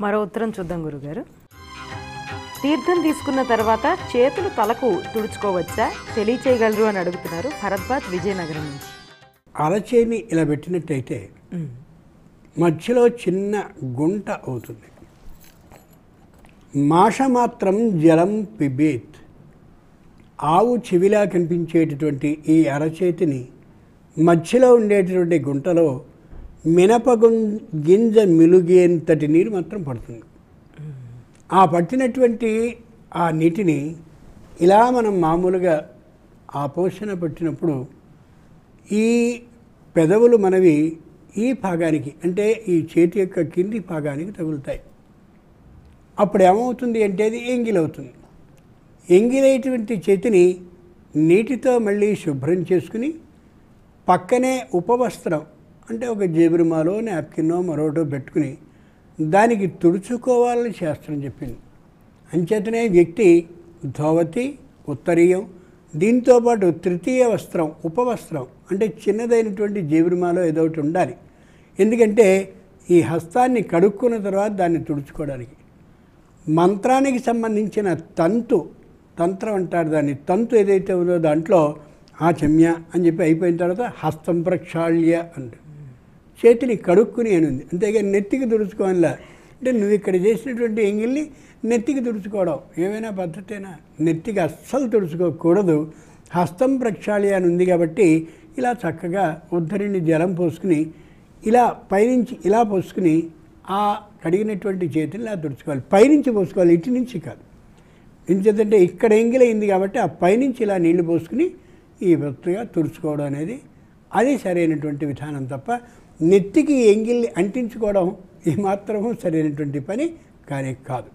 మరో ఉత్తరం చూద్దాం గురుగారు. తీర్థం తీసుకున్న తర్వాత చేతులు తలకు తుడుచుకోవచ్చా? తెలియచేయగలరు అని అడుగుతున్నారు భరద్వాజ్ విజయనగరం నుంచి. అరచేని ఇలా పెట్టినట్టయితే మధ్యలో చిన్న గుంట అవుతుంది. మాష మాత్రం జలం పిబేత్. ఆవు చెవిలా కనిపించేటటువంటి ఈ అరచేతిని మధ్యలో ఉండేటటువంటి గుంటలో మినపగుం గింజ మిలుగేంతటి నీరు మాత్రం పడుతుంది. ఆ పట్టినటువంటి ఆ నీటిని ఇలా మనం మామూలుగా ఆ పోషణ పట్టినప్పుడు ఈ పెదవులు మనవి ఈ భాగానికి అంటే ఈ చేతి యొక్క కింది భాగానికి తగులుతాయి. అప్పుడు ఏమవుతుంది అంటే అది ఎంగిలవుతుంది. ఎంగిలైనటువంటి చేతిని నీటితో మళ్ళీ శుభ్రం చేసుకుని పక్కనే ఉపవస్త్రం అంటే ఒక జేబురుమాలో నాప్కిన్నో మరోటో పెట్టుకుని దానికి తుడుచుకోవాలని శాస్త్రం చెప్పింది. అంచేతనే వ్యక్తి ధోవతి ఉత్తరీయం దీంతోపాటు తృతీయ వస్త్రం ఉపవస్త్రం అంటే చిన్నదైనటువంటి జేబురుమాలో ఏదో ఒకటి ఉండాలి. ఎందుకంటే ఈ హస్తాన్ని కడుక్కున్న తర్వాత దాన్ని తుడుచుకోవడానికి. మంత్రానికి సంబంధించిన తంతు తంత్రం అంటారు దాన్ని. తంతు ఏదైతే ఉందో దాంట్లో ఆచమ్య అని చెప్పి అయిపోయిన తర్వాత హస్తం ప్రక్షాళ్య అంట చేతిని కడుక్కుని అని ఉంది. అంతేగాని నెత్తికి తుడుచుకోవాలా అంటే నువ్వు ఇక్కడ చేసినటువంటి ఎంగిల్ని నెత్తికి తుడుచుకోవడం ఏమైనా పద్ధతేనా? నెత్తికి అస్సలు తుడుచుకోకూడదు. హస్తం ప్రక్షాళి అని ఉంది కాబట్టి ఇలా చక్కగా ఉద్ధరిని జలం పోసుకుని ఇలా పైనుంచి ఇలా పోసుకుని ఆ కడిగినటువంటి చేతిని ఇలా తుడుచుకోవాలి. పైనుంచి పోసుకోవాలి ఇటు నుంచి కాదు. ఎందుకంటే ఇక్కడ ఎంగిలైంది కాబట్టి ఆ పైనుంచి ఇలా నీళ్ళు పోసుకుని ఈ వృత్తిగా తుడుచుకోవడం అనేది అది సరైనటువంటి విధానం తప్ప నెత్తికి ఎంగిల్ని అంటించుకోవడం ఏమాత్రము సరైనటువంటి పని కానీ కాదు.